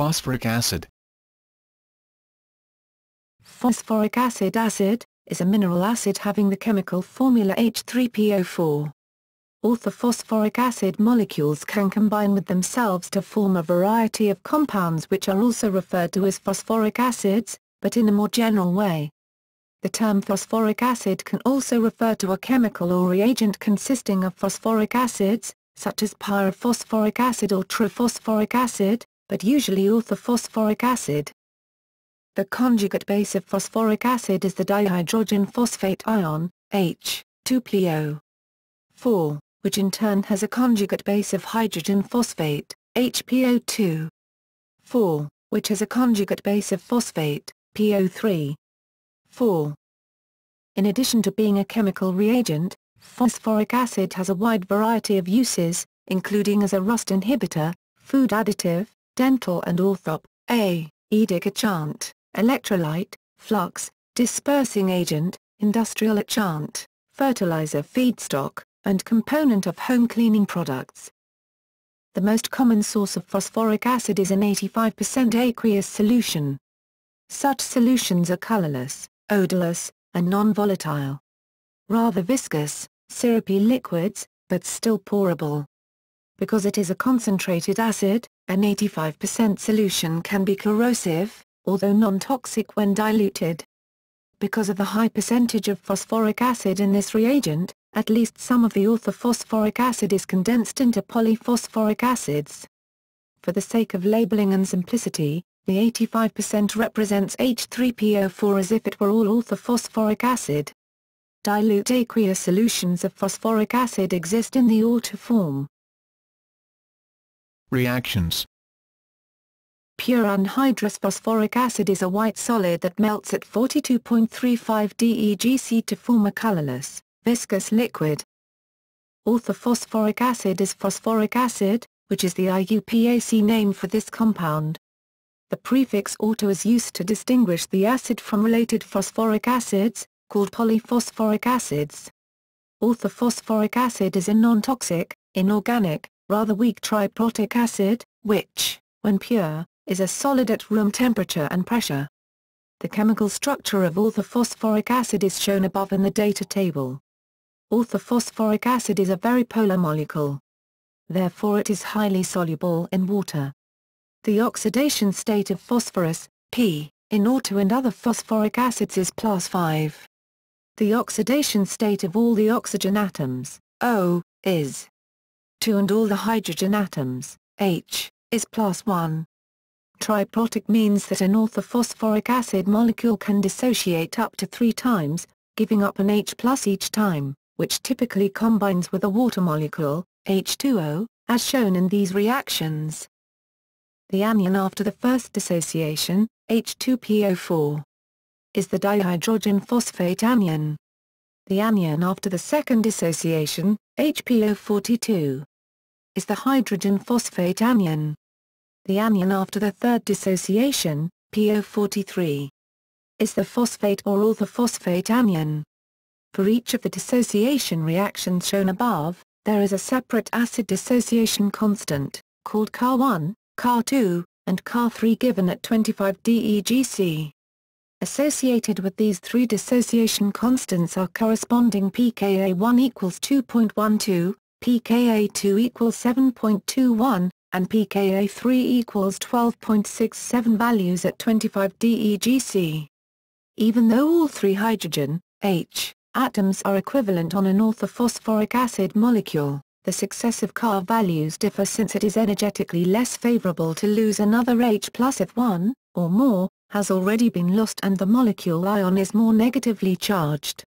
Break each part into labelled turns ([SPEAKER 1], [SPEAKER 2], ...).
[SPEAKER 1] Phosphoric acid
[SPEAKER 2] Phosphoric acid acid, is a mineral acid having the chemical formula H3PO4. Orthophosphoric acid molecules can combine with themselves to form a variety of compounds which are also referred to as phosphoric acids, but in a more general way. The term phosphoric acid can also refer to a chemical or reagent consisting of phosphoric acids, such as pyrophosphoric acid or triphosphoric acid, but usually orthophosphoric acid. The conjugate base of phosphoric acid is the dihydrogen phosphate ion, H, 2PO. 4, which in turn has a conjugate base of hydrogen phosphate, HPO2. 4, which has a conjugate base of phosphate, PO3. 4. In addition to being a chemical reagent, phosphoric acid has a wide variety of uses, including as a rust inhibitor, food additive, dental and orthop, A, edicachant electrolyte, flux, dispersing agent, industrial etchant, fertilizer feedstock, and component of home cleaning products. The most common source of phosphoric acid is an 85% aqueous solution. Such solutions are colorless, odorless, and non-volatile. Rather viscous, syrupy liquids, but still pourable. Because it is a concentrated acid, an 85% solution can be corrosive, although non-toxic when diluted. Because of the high percentage of phosphoric acid in this reagent, at least some of the orthophosphoric acid is condensed into polyphosphoric acids. For the sake of labeling and simplicity, the 85% represents H3PO4 as if it were all orthophosphoric acid. Dilute aqueous solutions of phosphoric acid exist in the ortho form.
[SPEAKER 1] Reactions
[SPEAKER 2] Pure anhydrous phosphoric acid is a white solid that melts at 42.35 DEGC to form a colorless, viscous liquid. Orthophosphoric acid is phosphoric acid, which is the IUPAC name for this compound. The prefix ortho is used to distinguish the acid from related phosphoric acids, called polyphosphoric acids. Orthophosphoric acid is a non-toxic, inorganic, rather weak triprotic acid, which, when pure, is a solid at room temperature and pressure. The chemical structure of orthophosphoric acid is shown above in the data table. Orthophosphoric acid is a very polar molecule. Therefore it is highly soluble in water. The oxidation state of phosphorus, P, in ortho and other phosphoric acids is plus 5. The oxidation state of all the oxygen atoms, O, is 2 and all the hydrogen atoms, H, is plus 1. Triprotic means that an orthophosphoric acid molecule can dissociate up to three times, giving up an H plus each time, which typically combines with a water molecule, H2O, as shown in these reactions. The anion after the first dissociation, H2PO4, is the dihydrogen phosphate anion. The anion after the second dissociation, HPO42, is the hydrogen phosphate anion. The anion after the third dissociation, PO43, is the phosphate or orthophosphate anion. For each of the dissociation reactions shown above, there is a separate acid dissociation constant, called Ka1, Ka2, and Ka3 given at 25 DEGC. Associated with these three dissociation constants are corresponding pKa1 equals 2.12, pKa2 equals 7.21, and pKa3 equals 12.67 values at 25 DEGC. Even though all three hydrogen, H, atoms are equivalent on an orthophosphoric acid molecule, the successive Ka values differ since it is energetically less favorable to lose another H plus if one, or more, has already been lost and the molecule ion is more negatively charged.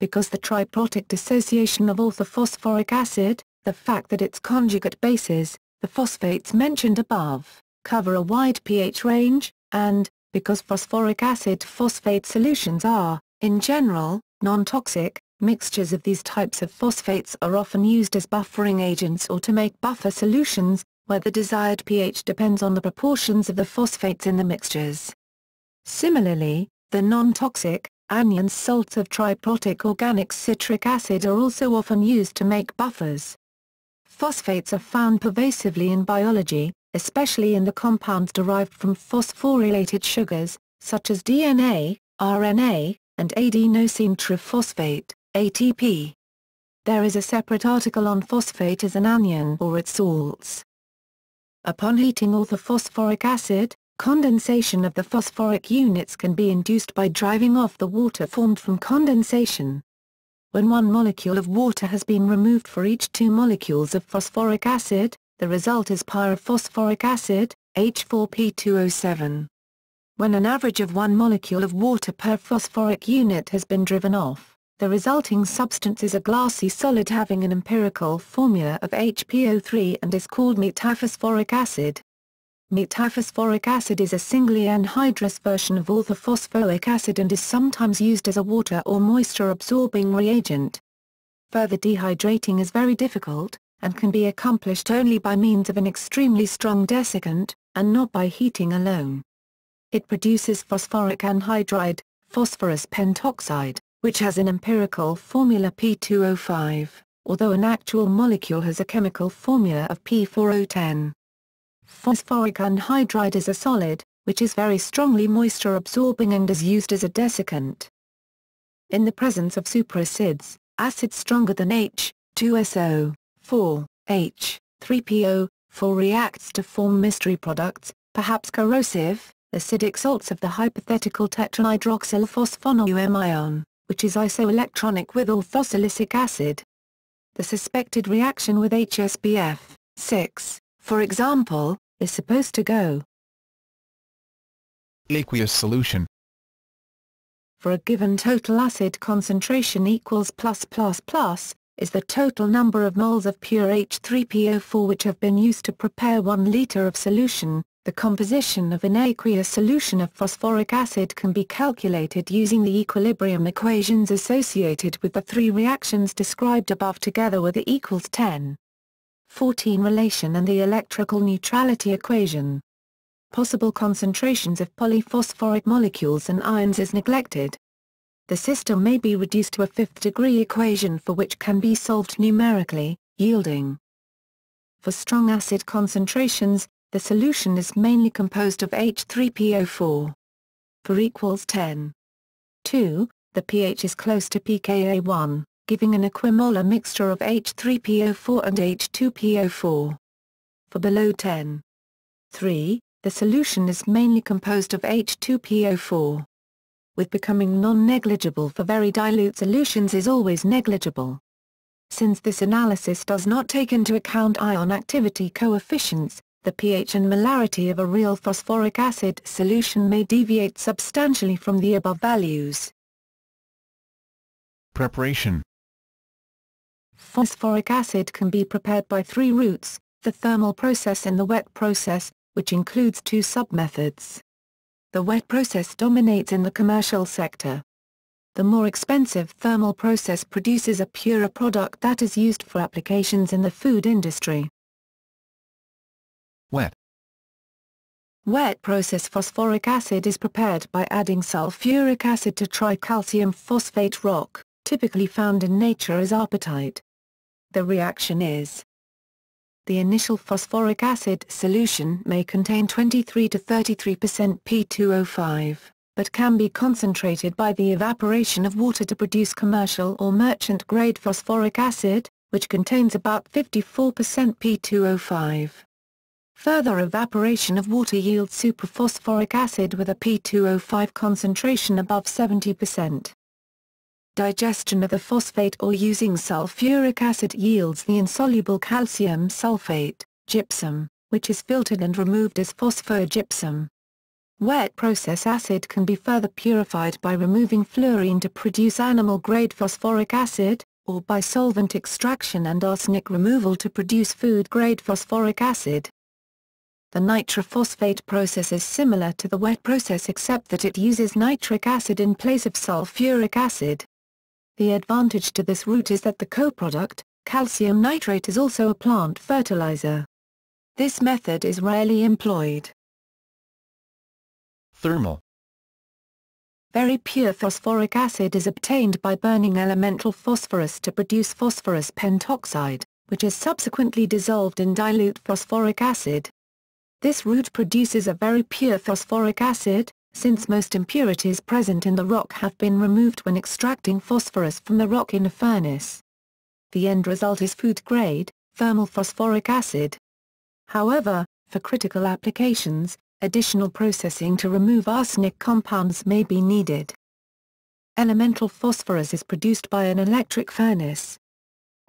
[SPEAKER 2] Because the triprotic dissociation of orthophosphoric acid, the fact that its conjugate bases, the phosphates mentioned above, cover a wide pH range, and, because phosphoric acid phosphate solutions are, in general, non-toxic, mixtures of these types of phosphates are often used as buffering agents or to make buffer solutions, where the desired pH depends on the proportions of the phosphates in the mixtures. Similarly, the non-toxic, anion salts of triprotic organic citric acid are also often used to make buffers. Phosphates are found pervasively in biology, especially in the compounds derived from phosphorylated sugars, such as DNA, RNA, and adenosine triphosphate, ATP. There is a separate article on phosphate as an anion or its salts. Upon heating orthophosphoric acid, condensation of the phosphoric units can be induced by driving off the water formed from condensation. When one molecule of water has been removed for each two molecules of phosphoric acid, the result is pyrophosphoric acid, H4P2O7. When an average of one molecule of water per phosphoric unit has been driven off, the resulting substance is a glassy solid having an empirical formula of HPO3 and is called metaphosphoric acid. Metaphosphoric acid is a singly anhydrous version of orthophosphoric acid and is sometimes used as a water or moisture-absorbing reagent. Further dehydrating is very difficult, and can be accomplished only by means of an extremely strong desiccant, and not by heating alone. It produces phosphoric anhydride, phosphorus pentoxide, which has an empirical formula P2O5, although an actual molecule has a chemical formula of P4O10. Phosphoric anhydride is a solid, which is very strongly moisture-absorbing and is used as a desiccant. In the presence of superacids, acids stronger than H, 2SO, 4, H, 3PO, 4 reacts to form mystery products, perhaps corrosive, acidic salts of the hypothetical tetrahydroxylphosphonol which is isoelectronic with orthosilicic acid. The suspected reaction with HSBF, 6, for example, is supposed to go.
[SPEAKER 1] Aqueous solution.
[SPEAKER 2] For a given total acid concentration equals plus plus plus, is the total number of moles of pure H3PO4 which have been used to prepare 1 liter of solution, the composition of an aqueous solution of phosphoric acid can be calculated using the equilibrium equations associated with the three reactions described above together with the equals 10. 14 relation and the electrical neutrality equation. Possible concentrations of polyphosphoric molecules and ions is neglected. The system may be reduced to a fifth-degree equation for which can be solved numerically, yielding. For strong acid concentrations, the solution is mainly composed of H3PO4. For equals 10. 2, the pH is close to pKa1, giving an equimolar mixture of H3PO4 and H2PO4. For below 10. 3, the solution is mainly composed of H2PO4. With becoming non-negligible for very dilute solutions is always negligible. Since this analysis does not take into account ion activity coefficients, the pH and molarity of a real phosphoric acid solution may deviate substantially from the above values.
[SPEAKER 1] Preparation
[SPEAKER 2] Phosphoric acid can be prepared by three routes, the thermal process and the wet process, which includes two sub-methods. The wet process dominates in the commercial sector. The more expensive thermal process produces a purer product that is used for applications in the food industry.
[SPEAKER 1] Wet.
[SPEAKER 2] Wet process phosphoric acid is prepared by adding sulfuric acid to tricalcium phosphate rock, typically found in nature as apatite. The reaction is the initial phosphoric acid solution may contain 23 to 33% P2O5, but can be concentrated by the evaporation of water to produce commercial or merchant-grade phosphoric acid, which contains about 54% P2O5. Further evaporation of water yields superphosphoric acid with a P2O5 concentration above 70%. Digestion of the phosphate ore using sulfuric acid yields the insoluble calcium sulfate, gypsum, which is filtered and removed as phosphogypsum. Wet process acid can be further purified by removing fluorine to produce animal-grade phosphoric acid, or by solvent extraction and arsenic removal to produce food-grade phosphoric acid. The nitrophosphate process is similar to the wet process except that it uses nitric acid in place of sulfuric acid. The advantage to this route is that the co-product, calcium nitrate is also a plant fertilizer. This method is rarely employed.
[SPEAKER 1] Thermal.
[SPEAKER 2] Very pure phosphoric acid is obtained by burning elemental phosphorus to produce phosphorus pentoxide, which is subsequently dissolved in dilute phosphoric acid. This route produces a very pure phosphoric acid, since most impurities present in the rock have been removed when extracting phosphorus from the rock in a furnace. The end result is food-grade, thermal phosphoric acid. However, for critical applications, additional processing to remove arsenic compounds may be needed. Elemental phosphorus is produced by an electric furnace.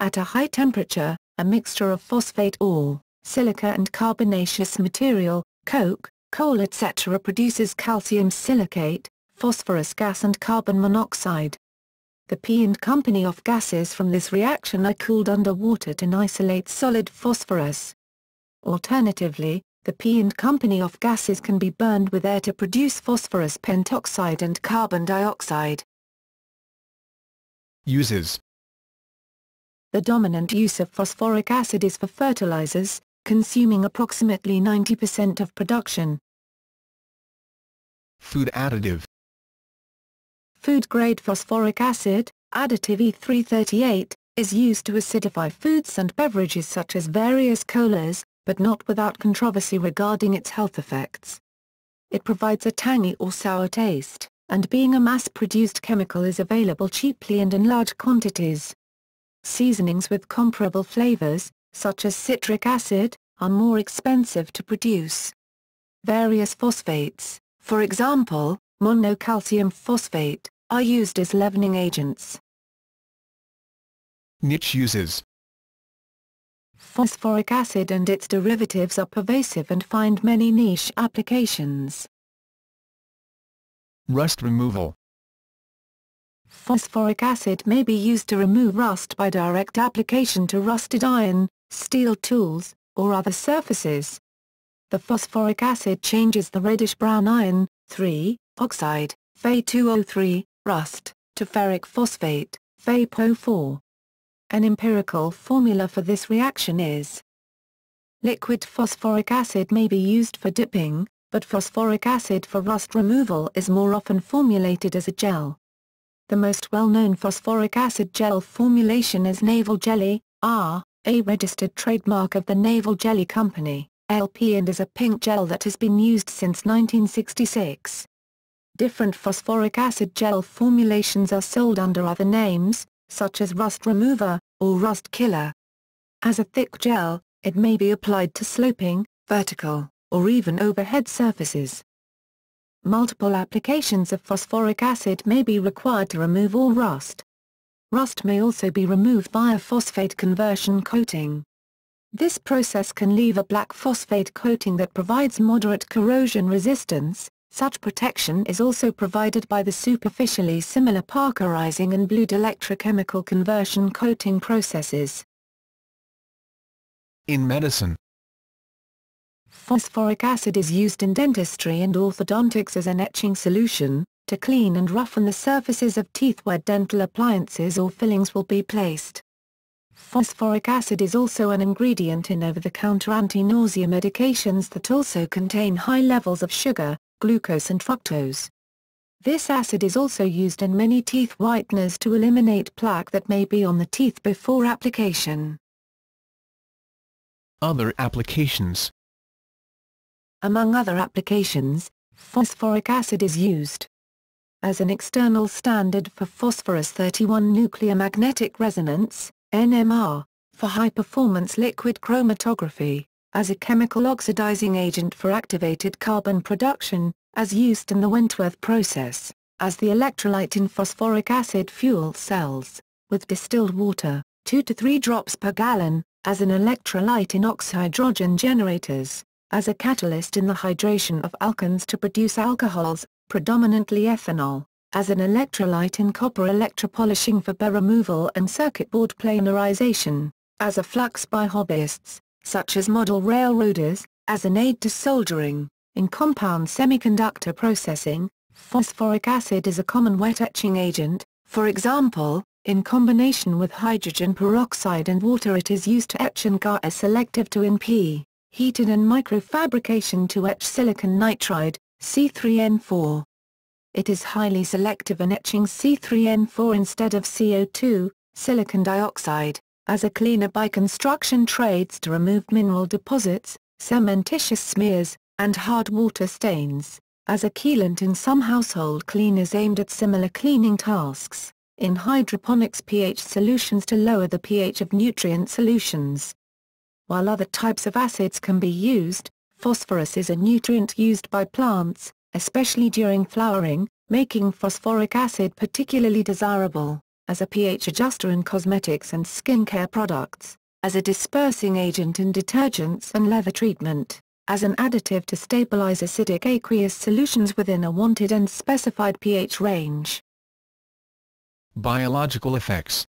[SPEAKER 2] At a high temperature, a mixture of phosphate ore, silica and carbonaceous material, coke, coal etc. produces calcium silicate, phosphorus gas and carbon monoxide. The P and company of gases from this reaction are cooled under water to isolate solid phosphorus. Alternatively, the P and company of gases can be burned with air to produce phosphorus pentoxide and carbon dioxide.
[SPEAKER 1] Uses
[SPEAKER 2] The dominant use of phosphoric acid is for fertilizers, consuming approximately 90% of production.
[SPEAKER 1] Food additive
[SPEAKER 2] Food-grade phosphoric acid, additive E338, is used to acidify foods and beverages such as various colas, but not without controversy regarding its health effects. It provides a tangy or sour taste and being a mass-produced chemical is available cheaply and in large quantities. Seasonings with comparable flavors, such as citric acid, are more expensive to produce. Various phosphates, for example, monocalcium phosphate, are used as leavening agents.
[SPEAKER 1] Niche uses
[SPEAKER 2] Phosphoric acid and its derivatives are pervasive and find many niche applications.
[SPEAKER 1] Rust removal
[SPEAKER 2] Phosphoric acid may be used to remove rust by direct application to rusted iron, steel tools, or other surfaces. The phosphoric acid changes the reddish-brown iron, 3, oxide, Fe2O3, rust, to ferric phosphate, FePO4. An empirical formula for this reaction is Liquid phosphoric acid may be used for dipping, but phosphoric acid for rust removal is more often formulated as a gel. The most well-known phosphoric acid gel formulation is Naval Jelly, R, a registered trademark of the Naval Jelly Company, LP and is a pink gel that has been used since 1966. Different phosphoric acid gel formulations are sold under other names, such as Rust Remover, or Rust Killer. As a thick gel, it may be applied to sloping, vertical, or even overhead surfaces. Multiple applications of phosphoric acid may be required to remove all rust. Rust may also be removed via phosphate conversion coating. This process can leave a black phosphate coating that provides moderate corrosion resistance, such protection is also provided by the superficially similar parkerizing and blued electrochemical conversion coating processes.
[SPEAKER 1] In medicine
[SPEAKER 2] Phosphoric acid is used in dentistry and orthodontics as an etching solution, to clean and roughen the surfaces of teeth where dental appliances or fillings will be placed. Phosphoric acid is also an ingredient in over-the-counter anti-nausea medications that also contain high levels of sugar, glucose and fructose. This acid is also used in many teeth whiteners to eliminate plaque that may be on the teeth before application.
[SPEAKER 1] Other applications
[SPEAKER 2] among other applications, phosphoric acid is used as an external standard for phosphorus-31 nuclear magnetic resonance, NMR, for high-performance liquid chromatography, as a chemical oxidizing agent for activated carbon production, as used in the Wentworth process, as the electrolyte in phosphoric acid fuel cells, with distilled water, 2 to 3 drops per gallon, as an electrolyte in oxyhydrogen generators, as a catalyst in the hydration of alkanes to produce alcohols, predominantly ethanol, as an electrolyte in copper electropolishing for burr removal and circuit board planarization, as a flux by hobbyists, such as model railroaders, as an aid to soldering, in compound semiconductor processing, phosphoric acid is a common wet etching agent, for example, in combination with hydrogen peroxide and water it is used to etch and NGA selective to NP heated and microfabrication to etch silicon nitride, C3N4. It is highly selective in etching C3N4 instead of CO2, silicon dioxide, as a cleaner by construction trades to remove mineral deposits, cementitious smears, and hard water stains, as a chelate in some household cleaners aimed at similar cleaning tasks, in hydroponics pH solutions to lower the pH of nutrient solutions. While other types of acids can be used, phosphorus is a nutrient used by plants, especially during flowering, making phosphoric acid particularly desirable, as a pH adjuster in cosmetics and skincare products, as a dispersing agent in detergents and leather treatment, as an additive to stabilize acidic aqueous solutions within a wanted and specified pH range.
[SPEAKER 1] Biological effects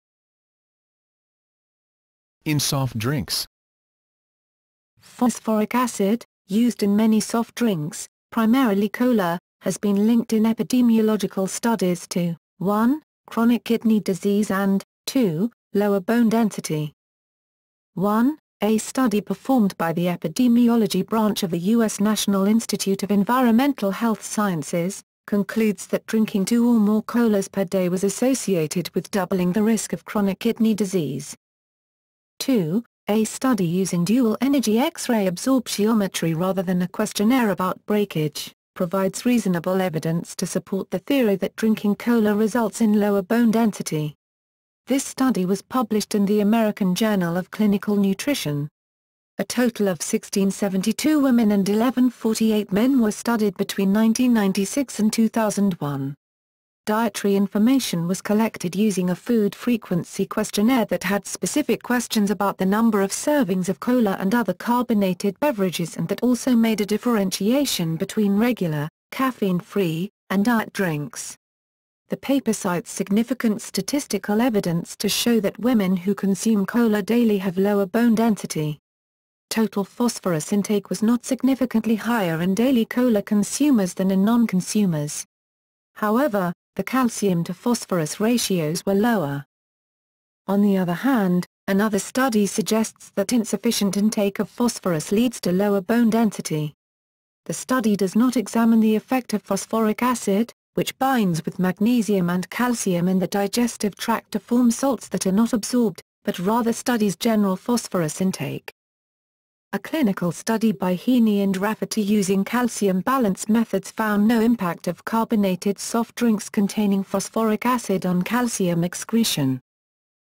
[SPEAKER 1] In soft drinks,
[SPEAKER 2] Phosphoric acid, used in many soft drinks, primarily cola, has been linked in epidemiological studies to 1. Chronic kidney disease and 2. Lower bone density. 1. A study performed by the epidemiology branch of the U.S. National Institute of Environmental Health Sciences, concludes that drinking two or more colas per day was associated with doubling the risk of chronic kidney disease. 2. A study using dual-energy X-ray absorptiometry rather than a questionnaire about breakage, provides reasonable evidence to support the theory that drinking cola results in lower bone density. This study was published in the American Journal of Clinical Nutrition. A total of 1672 women and 1148 men were studied between 1996 and 2001 dietary information was collected using a food frequency questionnaire that had specific questions about the number of servings of cola and other carbonated beverages and that also made a differentiation between regular, caffeine-free, and diet drinks. The paper cites significant statistical evidence to show that women who consume cola daily have lower bone density. Total phosphorus intake was not significantly higher in daily cola consumers than in non-consumers. However, the calcium to phosphorus ratios were lower. On the other hand, another study suggests that insufficient intake of phosphorus leads to lower bone density. The study does not examine the effect of phosphoric acid, which binds with magnesium and calcium in the digestive tract to form salts that are not absorbed, but rather studies general phosphorus intake. A clinical study by Heaney and Rafferty using calcium balance methods found no impact of carbonated soft drinks containing phosphoric acid on calcium excretion.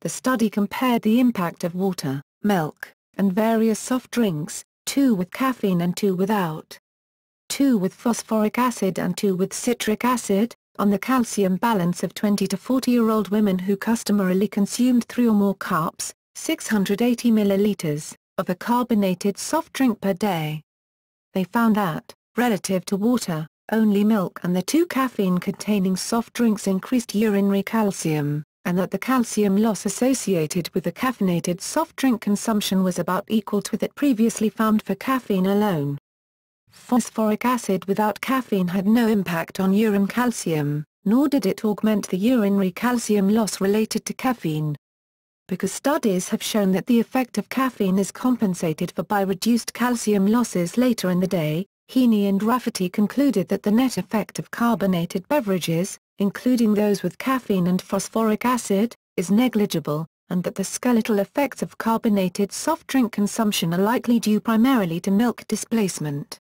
[SPEAKER 2] The study compared the impact of water, milk, and various soft drinks, two with caffeine and two without. Two with phosphoric acid and two with citric acid, on the calcium balance of 20 to 40-year-old women who customarily consumed three or more cups, 680 milliliters, of a carbonated soft drink per day. They found that, relative to water, only milk and the two caffeine-containing soft drinks increased urinary calcium, and that the calcium loss associated with the caffeinated soft drink consumption was about equal to that previously found for caffeine alone. Phosphoric acid without caffeine had no impact on urine calcium, nor did it augment the urinary calcium loss related to caffeine because studies have shown that the effect of caffeine is compensated for by reduced calcium losses later in the day, Heaney and Rafferty concluded that the net effect of carbonated beverages, including those with caffeine and phosphoric acid, is negligible, and that the skeletal effects of carbonated soft drink consumption are likely due primarily to milk displacement.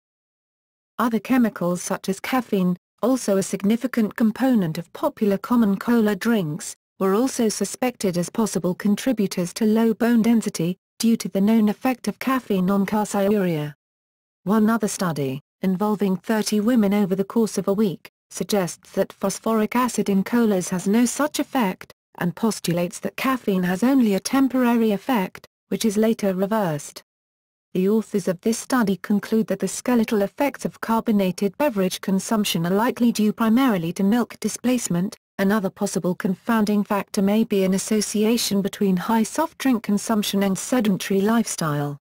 [SPEAKER 2] Other chemicals such as caffeine, also a significant component of popular common cola drinks, were also suspected as possible contributors to low bone density, due to the known effect of caffeine on calciuria. One other study, involving 30 women over the course of a week, suggests that phosphoric acid in colas has no such effect, and postulates that caffeine has only a temporary effect, which is later reversed. The authors of this study conclude that the skeletal effects of carbonated beverage consumption are likely due primarily to milk displacement, Another possible confounding factor may be an association between high soft drink consumption and sedentary lifestyle.